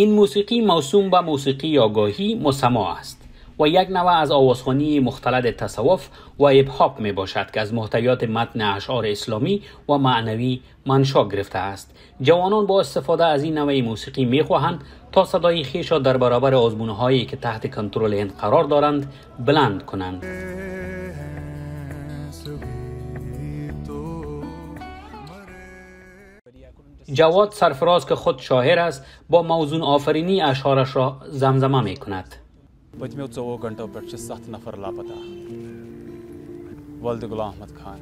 این موسیقی موسوم به موسیقی آگاهی مسما است و یک نوع از آوازخوانی مختلط تصوف و ایب هاپ می باشد که از محتویات متن اشعار اسلامی و معنوی منشا گرفته است جوانان با استفاده از این نوع موسیقی می خواهند تا صدای خیش را در برابر آزمونه هایی که تحت کنترل هند قرار دارند بلند کنند جواد سرفراز که خود شاعر است با موزون آفرینی اشعارش را زمزمه می کند نفر لاپتہ ولد غلام احمد خان.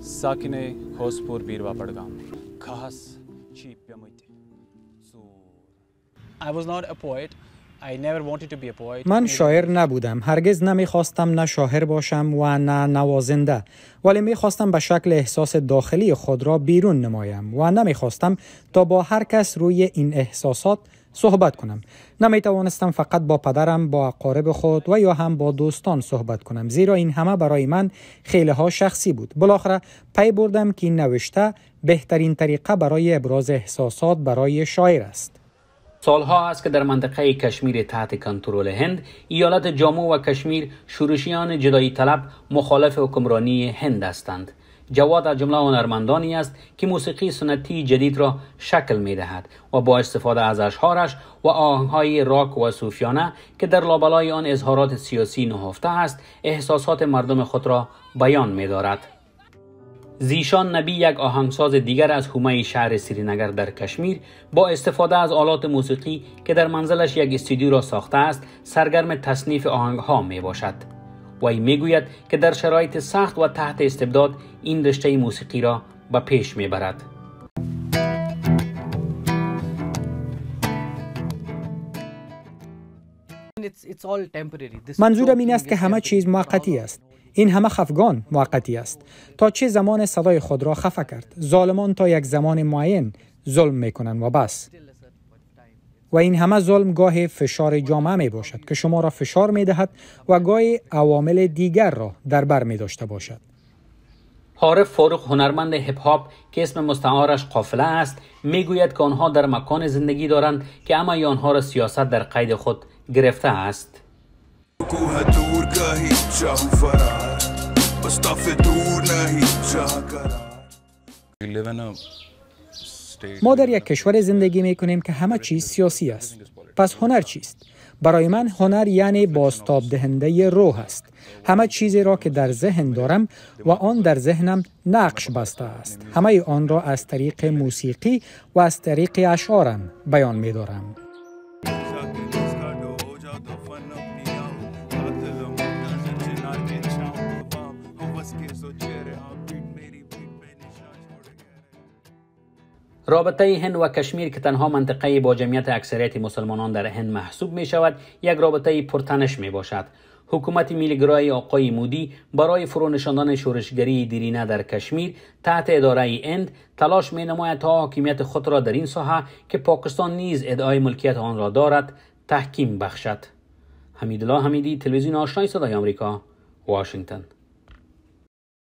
ساکنے خوسپور بیروا کھہس چھی پیمت I was not a poet. من شاعر نبودم. هرگز نمی‌خواستم نه شاعر باشم و نه نوازنده. ولی می‌خواستم به شکل احساس داخلی خود را بیرون نمایم و نمی‌خواستم تا با هر کس روی این احساسات صحبت کنم. نمی توانستم فقط با پدرم با اقارب خود و یا هم با دوستان صحبت کنم. زیرا این همه برای من خیلی ها شخصی بود. بالاخره پی بردم که این نوشته بهترین طریقه برای ابراز احساسات برای شاعر است. سالها است که در منطقه کشمیر تحت کنترل هند ایالت جامو و کشمیر شورشیان جدایی طلب مخالف حکمرانی هند هستند جواد از جمله هنرمندانی است که موسیقی سنتی جدید را شکل می دهد و با استفاده از اشعارش و آهنگهای راک و صوفیانه که در لابلای آن اظهارات سیاسی نهفته است احساسات مردم خود را بیان می دارد. زیشان نبی یک آهنگساز دیگر از حومه شهر سرینگر در کشمیر با استفاده از آلات موسیقی که در منزلش یک استودیو را ساخته است سرگرم تصنیف آهنگ ها می باشد وی می گوید که در شرایط سخت و تحت استبداد این رشته موسیقی را به پیش می برد. منظورم این است که همه چیز موقتی است. این همه خفگان موقتی است. تا چه زمان صدای خود را خفه کرد؟ ظالمان تا یک زمان معین ظلم می‌کنند و بس. و این همه ظلم گاه فشار جامعه می باشد که شما را فشار می دهد و گاهی عوامل دیگر را در بر می داشته باشد. حارف فاروق هنرمند هپ هاپ که اسم مستعارش قافله است می‌گوید که آنها در مکان زندگی دارند که اما آنها را سیاست در قید خود گرفته است. ما در یک کشور زندگی می کنیم که همه چیز سیاسی است. پس هنر چیست؟ برای من هنر یعنی باستاب دهنده روح است. همه چیزی را که در ذهن دارم و آن در ذهنم نقش بسته است. همه آن را از طریق موسیقی و از طریق اشعارم بیان می دارم رابطه هند و کشمیر که تنها منطقه با جمعیت اکثریت مسلمانان در هند محسوب می شود یک رابطه پرتنش می باشد حکومت میلگرای آقای مودی برای فرونشاندن شورشگری دیرینه در کشمیر تحت اداره اند تلاش می نماید تا حاکمیت خود را در این ساحه که پاکستان نیز ادعای ملکیت آن را دارد تحکیم بخشد. حمیدالله حمیدی تلویزیون آشنای صدای آمریکا واشنگتن.